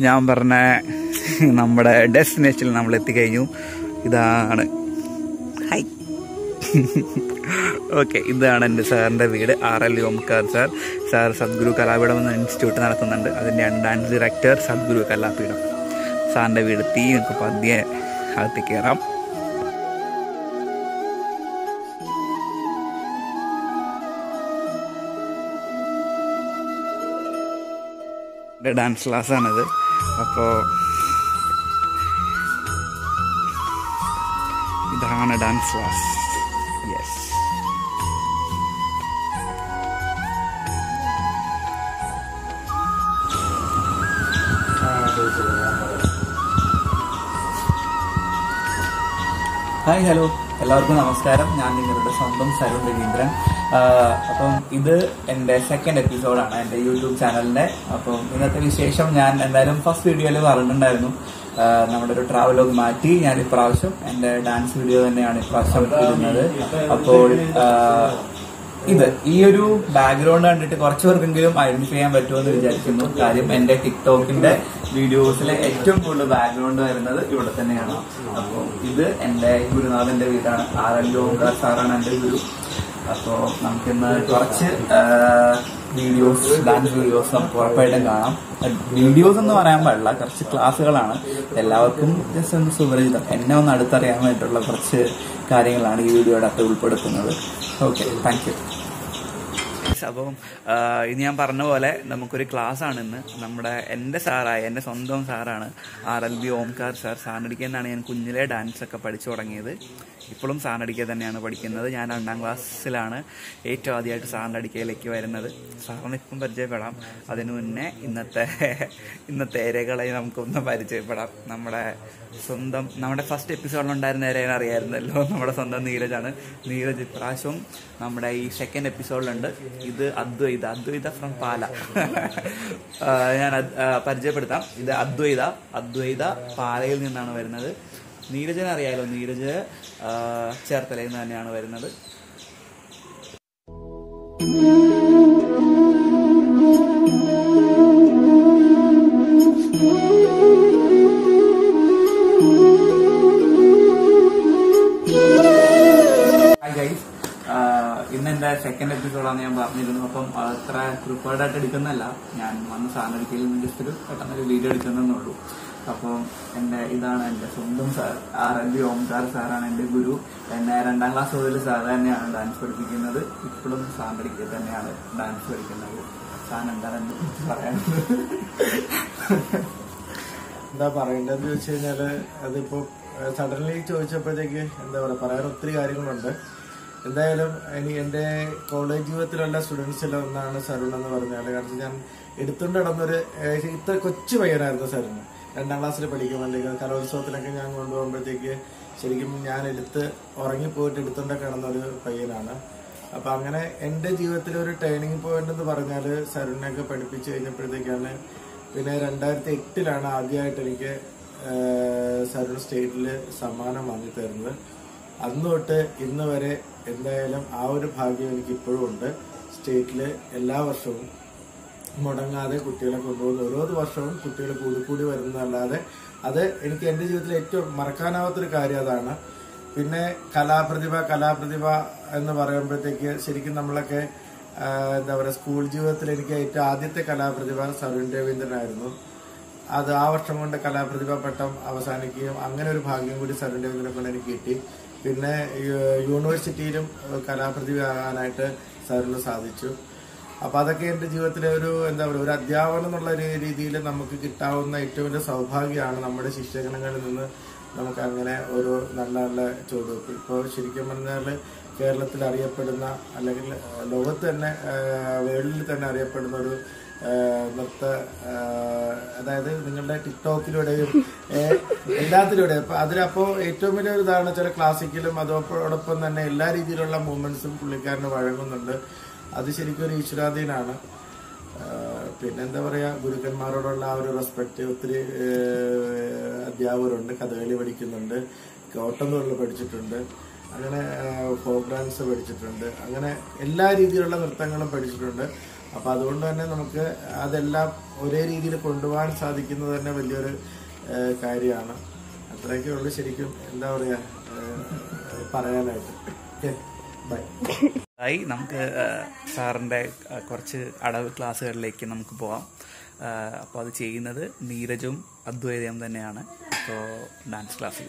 ഞാൻ പറഞ്ഞ നമ്മുടെ ഡെസ്റ്റിനേഷനിൽ നമ്മൾ എത്തിക്കഴിഞ്ഞു. ഇതാണ്. ഹൈ ഓക്കെ ഇതാണ് എന്റെ സാറിന്റെ വീട് R L Omkar sir. Sir Sadguru Kalapeetham എന്ന ഇൻസ്റ്റിറ്റ്യൂട്ട് നടത്തുന്നുണ്ട്. അതിന്റെ ഡാൻസ് ഡയറക്ടർ സദ്ഗുരു കലാപീഠം. സാറിന്റെ വീട് തീ നമുക്ക് പതിയെ അകത്ത് കയറാം. ഡാൻസ് ക്ലാസ്സാണിത് അപ്പോൾ ഇതാണ് dance class yes hi hello എല്ലാവർക്കും നമസ്കാരം. ഞാൻ നിങ്ങളുടെ സ്വന്തം സരുൺ രവീന്ദ്രൻ. അപ്പം ഇത് എന്റെ സെക്കൻഡ് എപ്പിസോഡാണ് എന്റെ യൂട്യൂബ് ചാനലിന്റെ അപ്പം ഇന്നത്തെ വിശേഷം ഞാൻ എന്തായാലും ഫസ്റ്റ് വീഡിയോയിൽ പറഞ്ഞിട്ടുണ്ടായിരുന്നു. നമ്മുടെ ഒരു ട്രാവലോഗ് മാറ്റി ഞാൻ ഇപ്രാവശ്യം എന്റെ ഡാൻസ് വീഡിയോ തന്നെയാണ് ഇപ്രാവശ്യം ഇടുന്നത്. അപ്പോൾ ഇത് ഈ ഒരു ബാക്ക്ഗ്രൗണ്ട് കണ്ടിട്ട് കുറച്ചു പേർക്കെങ്കിലും ഐഡന്റിഫൈ ചെയ്യാൻ പറ്റുമെന്ന് വിചാരിക്കുന്നു. കാര്യം എന്റെ ടിക്ടോക്കിന്റെ വീഡിയോസിലെ ഏറ്റവും കൂടുതൽ ബാക്ക്ഗ്രൗണ്ട് വരുന്നത് ഇവിടെ തന്നെയാണ്. അപ്പോൾ ഇത് എന്റെ ഗുരുനാഥന്റെ വീടാണ്. ആർ എൽ ഓംകാർ സാറാണ് എന്റെ ഗുരു. അപ്പോ നമുക്കിന്ന് കുറച്ച് വീഡിയോസ് ഡാൻസ് വീഡിയോസ് നമുക്ക് ഉറപ്പായിട്ടും കാണാം. വീഡിയോസ് എന്ന് പറയാൻ പാടില്ല കുറച്ച് ക്ലാസ്സുകളാണ്. എല്ലാവർക്കും ജസ്റ്റ് ഒന്ന് സുപരിചിതം എന്നെ ഒന്ന് അടുത്തറിയാൻ വേണ്ടിയിട്ടുള്ള കുറച്ച് കാര്യങ്ങളാണ് ഈ വീഡിയോയുടെ അകത്ത് ഉൾപ്പെടുത്തുന്നത്. ഓക്കെ താങ്ക് യു അപ്പം ഇനി ഞാൻ പറഞ്ഞ പോലെ നമുക്കൊരു ക്ലാസ് ആണ് ഇന്ന്. നമ്മുടെ എന്റെ സാറായ എന്റെ സ്വന്തം സാറാണ് R L B Omkar sir. സാറിനടിക്കുന്നതാണ് ഞാൻ കുഞ്ഞിലെ ഡാൻസ് ഒക്കെ പഠിച്ചു തുടങ്ങിയത്. ഇപ്പോഴും സാറിനടിക്കുക തന്നെയാണ് പഠിക്കുന്നത്. ഞാൻ രണ്ടാം ക്ലാസ്സിലാണ് ഏറ്റവും ആദ്യമായിട്ട് സാറിന്റെ അടിക്കയിലേക്ക് വരുന്നത്. സാറിന് ഇപ്പം പരിചയപ്പെടാം. അതിനു മുന്നേ ഇന്നത്തെ ഇന്നത്തെ ഏരകളെ നമുക്കൊന്ന് പരിചയപ്പെടാം. നമ്മുടെ സ്വന്തം നമ്മുടെ ഫസ്റ്റ് എപ്പിസോഡിലുണ്ടായിരുന്ന ഏരയെ അറിയായിരുന്നല്ലോ. നമ്മുടെ സ്വന്തം നീരജാണ്. നീരജ് ഇപ്രാവശ്യം നമ്മുടെ ഈ സെക്കൻഡ് എപ്പിസോഡിലുണ്ട് ഇത് അദ്വൈത അദ്വൈത ഫ്രം പാല. ഞാൻ പരിചയപ്പെടുത്താം. ഇത് അദ്വൈത അദ്വൈത പാലയിൽ നിന്നാണ് വരുന്നത്. നീരജനെ അറിയാലോ? നീരജ് ചേർത്തലയിൽ നിന്ന് തന്നെയാണ് വരുന്നത്. സെക്കൻഡ് എപ്പിസോഡാണ് ഞാൻ പറഞ്ഞിരുന്നു. അപ്പം അത്ര പ്രിപ്പയർഡ് ആയിട്ട് എടുക്കുന്നല്ല ഞാൻ വന്ന് സാധനം നിന്ന് ജസ്റ്റ് ഒരു പെട്ടെന്ന് ഒരു വീഡിയോ എടുക്കുന്നുള്ളൂ അപ്പം എന്റെ ഇതാണ് എന്റെ സ്വന്തം sir R N B Omkar സാറാണ് എന്റെ ഗുരു. എന്നെ രണ്ടാം ക്ലാസ് മുതൽ സാർ തന്നെയാണ് ഡാൻസ് പഠിപ്പിക്കുന്നത്. ഇപ്പോഴും സാറിന്റെ തന്നെയാണ് ഡാൻസ് പഠിക്കുന്നത്. സാർ എന്താണ് എന്നെ കുറിച്ച് പറയാനുള്ളത്? എന്താ പറയേണ്ടതെന്ന് ചോദിച്ചു കഴിഞ്ഞാൽ അതിപ്പോ സഡൻലി ചോദിച്ചപ്പോഴത്തേക്ക് എന്താ പറയാ പറയാൻ ഒത്തിരി കാര്യങ്ങളുണ്ട്. എന്തായാലും ഇനി എന്റെ കോളേജ് ജീവിതത്തിലുള്ള സ്റ്റുഡൻസിൽ ഒന്നാണ് സരുൺ എന്ന് പറഞ്ഞാൽ കാരണം ഞാൻ എടുത്തുകൊണ്ട് നടന്നൊരു ഇത്ര കൊച്ചു പയ്യനായിരുന്നു സരുൺ. രണ്ടാം ക്ലാസ്സിൽ പഠിക്കുമ്പോഴത്തേക്ക് കലോത്സവത്തിലൊക്കെ ഞാൻ കൊണ്ടുപോകുമ്പോഴത്തേക്ക് ശരിക്കും ഞാൻ എടുത്ത് ഉറങ്ങിപ്പോയിട്ട് എടുത്തുകൊണ്ടൊക്കെ നടന്നൊരു പയ്യനാണ്. അപ്പൊ അങ്ങനെ എന്റെ ജീവിതത്തിലെ ഒരു ടേണിംഗ് പോയിന്റ് എന്ന് പറഞ്ഞാൽ സരുണിനെയൊക്കെ പഠിപ്പിച്ചു കഴിഞ്ഞപ്പോഴത്തേക്കാണ് പിന്നെ രണ്ടായിരത്തി എട്ടിലാണ് ആദ്യമായിട്ട് എനിക്ക് സരുൺ സ്റ്റേറ്റിൽ സമ്മാനം വാങ്ങി തരുന്നത്. അന്ന് തൊട്ട് ഇന്ന് വരെ എന്തായാലും ആ ഒരു ഭാഗ്യം എനിക്ക് ഇപ്പോഴും ഉണ്ട്. സ്റ്റേറ്റിൽ എല്ലാ വർഷവും മുടങ്ങാതെ കുട്ടികളെ കൊണ്ടുപോകുന്ന ഓരോ വർഷവും കുട്ടികൾ കൂടി കൂടി വരുന്നതല്ലാതെ അത് എനിക്ക് എന്റെ ജീവിതത്തിൽ ഏറ്റവും മറക്കാനാവാത്തൊരു കാര്യം അതാണ്. പിന്നെ കലാപ്രതിഭ കലാപ്രതിഭ എന്ന് പറയുമ്പോഴത്തേക്ക് ശരിക്കും നമ്മളൊക്കെ എന്താ പറയുക സ്കൂൾ ജീവിതത്തിൽ എനിക്ക് ഏറ്റവും ആദ്യത്തെ കലാപ്രതിഭ സരുൺ രവീന്ദ്രനായിരുന്നു അത് ആ വർഷം കൊണ്ട് കലാപ്രതിഭ പട്ടം അവസാനിക്കുകയും അങ്ങനെ ഒരു ഭാഗ്യം കൂടി സരുൺ രവീന്ദ്രനെ കൊണ്ട് എനിക്ക് കിട്ടി. പിന്നെ യൂണിവേഴ്സിറ്റിയിലും കലാപ്രതിഭ ആകാനായിട്ട് സാറിന് സാധിച്ചു. അപ്പൊ അതൊക്കെ എന്റെ ജീവിതത്തിലെ ഒരു എന്താ പറയുക ഒരു അധ്യാപനം എന്നുള്ള രീതിയിൽ നമുക്ക് കിട്ടാവുന്ന ഏറ്റവും വലിയ സൗഭാഗ്യമാണ് നമ്മുടെ ശിക്ഷകണങ്ങളിൽ നിന്ന് നമുക്ക് അങ്ങനെ ഒരു നല്ല നല്ല ചുവടുവെപ്പ് ഇപ്പോൾ ശരിക്കും പറഞ്ഞാൽ കേരളത്തിൽ അറിയപ്പെടുന്ന അല്ലെങ്കിൽ ലോകത്ത് തന്നെ വേൾഡിൽ തന്നെ അറിയപ്പെടുന്ന ഒരു നൃത്ത അതായത് നിങ്ങളുടെ ടിക്ടോക്കിലൂടെയും എല്ലാത്തിലൂടെയും. അപ്പൊ അതിലപ്പോ ഏറ്റവും വലിയ ഒരു ഇതാണ് ചില ക്ലാസിക്കലും അതോടൊപ്പം തന്നെ എല്ലാ രീതിയിലുള്ള മൂവ്മെന്റ്സും പുള്ളിക്കാരന് വഴങ്ങുന്നുണ്ട്. അത് ശരിക്കും ഒരു ഈശ്വരാധീനാണ് പിന്നെന്താ പറയാ ഗുരുക്കന്മാരോടുള്ള ആ ഒരു റെസ്പെക്ട് ഒത്തിരി അധ്യാപകരുണ്ട് കഥകളി പഠിക്കുന്നുണ്ട് ഓട്ടംതുള്ളൽ പഠിച്ചിട്ടുണ്ട് അങ്ങനെ ഫോക്ക് ഡാൻസ് പഠിച്ചിട്ടുണ്ട് അങ്ങനെ എല്ലാ രീതിയിലുള്ള നൃത്തങ്ങളും പഠിച്ചിട്ടുണ്ട്. അപ്പൊ അതുകൊണ്ട് തന്നെ നമുക്ക് അതെല്ലാം ഒരേ രീതിയിൽ കൊണ്ടുപോകാൻ സാധിക്കുന്നത് തന്നെ വലിയൊരു കാര്യമാണ് അത്രയൊക്കെ ഉള്ളു ശരിക്കും എന്താ പറയാ ഏഹ്, പറയാനായിട്ട് ഓക്കെ ബൈ ആയി നമുക്ക് സാറിന്റെ കുറച്ച് അടവ് ക്ലാസ്സുകളിലേക്ക് നമുക്ക് പോവാം അപ്പോൾ അത് ചെയ്യുന്നത് നീരജും അദ്വൈതയും തന്നെയാണ് അപ്പോൾ ഡാൻസ് ക്ലാസ്സിൽ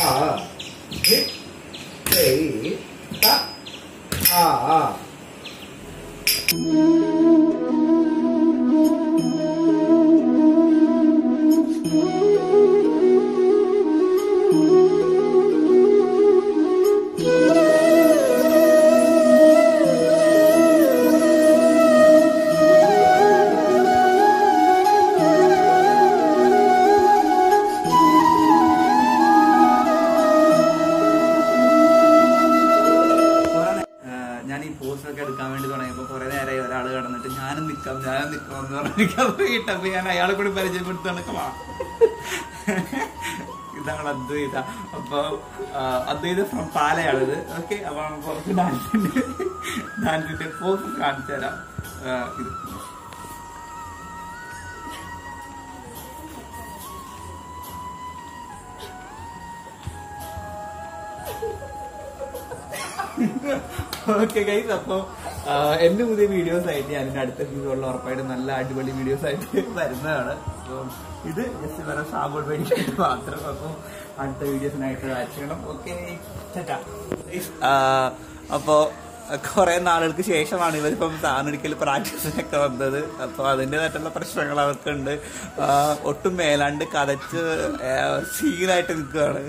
a hít tỷ tắc. A പോയിട്ടപ്പോ ഞാൻ അയാളെ കൂടി പരിചയപ്പെടുത്തി നടക്കമാ ഇതാണ് അദ്വൈത. അപ്പൊ അദ്വൈത ഫ്രം പാലയാണിത്. ഓക്കെ അപ്പൊ കുറച്ച് ഡാൻസിന്റെ ഡാൻസിന്റെ പോസ്റ്റ് കാണിച്ചു തരാം. ഇത്. ഓക്കെ ഗൈസ് അപ്പൊ എന്റെ പുതിയ വീഡിയോസ് ആയിട്ട് ഞാൻ അടുത്ത എപ്പിസോഡിൽ ഉറപ്പായിട്ട് നല്ല അടിപൊളി വീഡിയോസ് ആയിട്ട് വരുന്നതാണ്. ഇത് ജസ്റ്റ് വേറെ സാമ്പിൾ വേണ്ടിയിട്ട് മാത്രം. അപ്പൊ അടുത്ത വീഡിയോസിനായിട്ട് അയക്കണം ഓക്കെ അപ്പോ കുറെ നാളുകൾക്ക് ശേഷമാണ് ഇവരിപ്പം താനൊരിക്കൽ പ്രാക്ടീസിനൊക്കെ വന്നത്. അപ്പോൾ അതിന്റെതായിട്ടുള്ള പ്രശ്നങ്ങൾ അവർക്കുണ്ട്. ഒട്ടും മേലാണ്ട് കതച്ച് സീനായിട്ട് നിൽക്കുകയാണ്.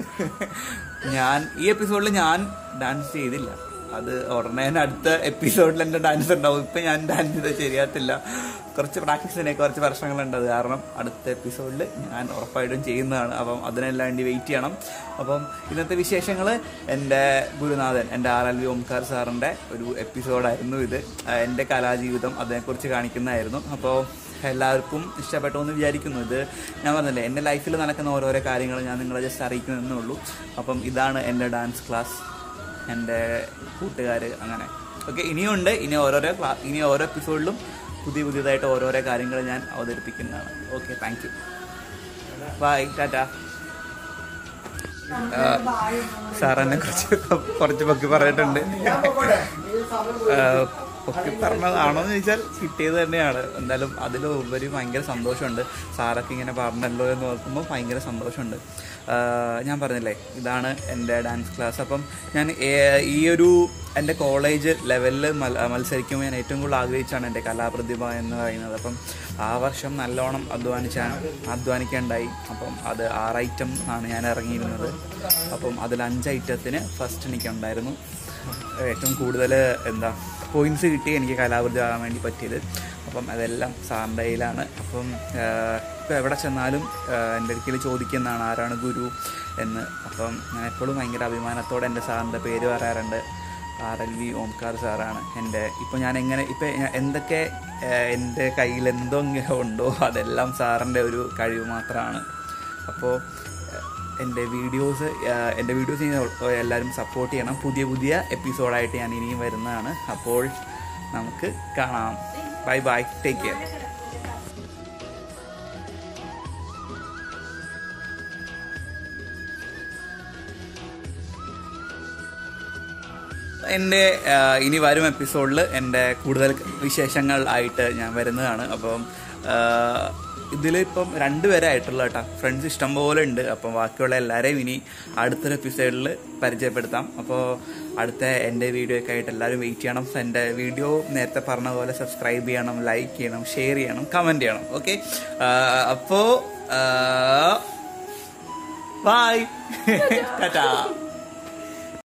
ഞാൻ ഈ എപ്പിസോഡിൽ ഞാൻ ഡാൻസ് ചെയ്തില്ല. അത് ഉടനെ അടുത്ത എപ്പിസോഡിൽ എന്റെ ഡാൻസ് ഉണ്ടാവും. ഇപ്പം ഞാൻ ഡാൻസ് ചെയ്ത് ശരിയാത്തില്ല കുറച്ച് പ്രാക്ടീസിനെ കുറച്ച് പ്രശ്നങ്ങളുണ്ട് അത് കാരണം അടുത്ത എപ്പിസോഡിൽ ഞാൻ ഉറപ്പായിട്ടും ചെയ്യുന്നതാണ്. അപ്പം അതിനെല്ലാം വേണ്ടി വെയിറ്റ് ചെയ്യണം. അപ്പം ഇന്നത്തെ വിശേഷങ്ങൾ എന്റെ ഗുരുനാഥൻ എന്റെ ആർ എൽ വി ഓംകാർ സാറിന്റെ ഒരു എപ്പിസോഡായിരുന്നു ഇത്. എന്റെ കലാജീവിതം അതിനെക്കുറിച്ച് കാണിക്കുന്നതായിരുന്നു. അപ്പോൾ എല്ലാവർക്കും ഇഷ്ടപ്പെട്ടു എന്ന് വിചാരിക്കുന്നു. ഇത് ഞാൻ പറഞ്ഞില്ലേ എന്റെ ലൈഫിൽ നടക്കുന്ന ഓരോരോ കാര്യങ്ങൾ ഞാൻ നിങ്ങളെ ജസ്റ്റ് അറിയിക്കുന്നതെന്നേ ഉള്ളൂ. അപ്പം ഇതാണ് എന്റെ ഡാൻസ് ക്ലാസ് എന്റെ കൂട്ടുകാർ അങ്ങനെ. ഓക്കെ ഇനിയുണ്ട് ഇനി ഓരോരോ ക്ലാ ഇനി ഓരോ എപ്പിസോഡിലും പുതിയ പുതിയതായിട്ട് ഓരോരോ കാര്യങ്ങൾ ഞാൻ അവതരിപ്പിക്കുന്നതാണ്. Okay thank you bye tata. സാറിനെ കുറിച്ച് കുറച്ച് കുറച്ച് പൊക്കി പറഞ്ഞിട്ടുണ്ട്. പൊക്കി പറഞ്ഞതാണോ എന്ന് ചോദിച്ചാൽ കിട്ടിയത് തന്നെയാണ്. എന്തായാലും അതിലുപരി ഭയങ്കര സന്തോഷമുണ്ട്. സാറൊക്കെ ഇങ്ങനെ പറഞ്ഞല്ലോ എന്ന് ഓർക്കുമ്പോൾ ഭയങ്കര സന്തോഷമുണ്ട്. ഞാൻ പറഞ്ഞില്ലേ ഇതാണ് എന്റെ ഡാൻസ് ക്ലാസ് അപ്പം ഞാൻ ഈ ഒരു എന്റെ കോളേജ് ലെവലിൽ മത്സരിക്കുമ്പോൾ ഞാൻ ഏറ്റവും കൂടുതൽ ആഗ്രഹിച്ചാണ് എന്റെ കലാപ്രതിഭ എന്ന് പറയുന്നത്. അപ്പം ആ വർഷം നല്ലോണം അധ്വാനിച്ചാണ് അധ്വാനിക്കേണ്ടായി. അപ്പം അത് ആറ് ഐറ്റം ആണ് ഞാൻ ഇറങ്ങിയിരുന്നത്. അപ്പം അതിൽ അഞ്ച് ഐറ്റത്തിന് ഫസ്റ്റ് എനിക്കുണ്ടായിരുന്നു. ഏറ്റവും കൂടുതൽ എന്താ പോയിന്റ്സ് കിട്ടി എനിക്ക് കലാവൃതി ആകാൻ വേണ്ടി പറ്റിയത്. അപ്പം അതെല്ലാം സാറിന്റെ അപ്പം ഇപ്പോൾ എവിടെ ചെന്നാലും എന്റെ അടുക്കൽ ചോദിക്കുന്നതാണ് ആരാണ് ഗുരു എന്ന്. അപ്പം ഞാൻ എപ്പോഴും ഭയങ്കര അഭിമാനത്തോടെ എന്റെ സാറിന്റെ പേര് പറയാറുണ്ട്. ആർ എൽ വി ഓംകാർ സാറാണ് എന്റെ. ഇപ്പോൾ ഞാൻ എങ്ങനെ ഇപ്പം എന്തൊക്കെ എന്റെ കയ്യിൽ എന്തൊക്കെ ഉണ്ടോ അതെല്ലാം സാറിന്റെ ഒരു കഴിവ് മാത്രമാണ്. അപ്പോൾ എന്റെ വീഡിയോസ് എന്റെ വീഡിയോസ് എല്ലാവരും സപ്പോർട്ട് ചെയ്യണം. പുതിയ പുതിയ എപ്പിസോഡായിട്ട് ഞാൻ ഇനിയും വരുന്നതാണ്. അപ്പോൾ നമുക്ക് കാണാം. ബൈ ബൈ ടേക്ക് കെയർ എന്റെ ഇനി വരും എപ്പിസോഡിൽ എന്റെ കൂടുതൽ വിശേഷങ്ങൾ ആയിട്ട് ഞാൻ വരുന്നതാണ്. അപ്പം ഇതിലിപ്പം രണ്ടുപേരെ ആയിട്ടുള്ള കേട്ടോ. ഫ്രണ്ട്സ് ഇഷ്ടം പോലെ ഉണ്ട്. അപ്പം ബാക്കിയുള്ള എല്ലാവരെയും ഇനി അടുത്തൊരു എപ്പിസോഡിൽ പരിചയപ്പെടുത്താം. അപ്പോൾ അടുത്ത എന്റെ വീഡിയോ ഒക്കെ ആയിട്ട് എല്ലാവരും വെയിറ്റ് ചെയ്യണം. എന്റെ വീഡിയോ നേരത്തെ പറഞ്ഞ പോലെ സബ്സ്ക്രൈബ് ചെയ്യണം ലൈക്ക് ചെയ്യണം ഷെയർ ചെയ്യണം കമന്റ് ചെയ്യണം. ഓക്കെ അപ്പോൾ ബൈ ടാറ്റാ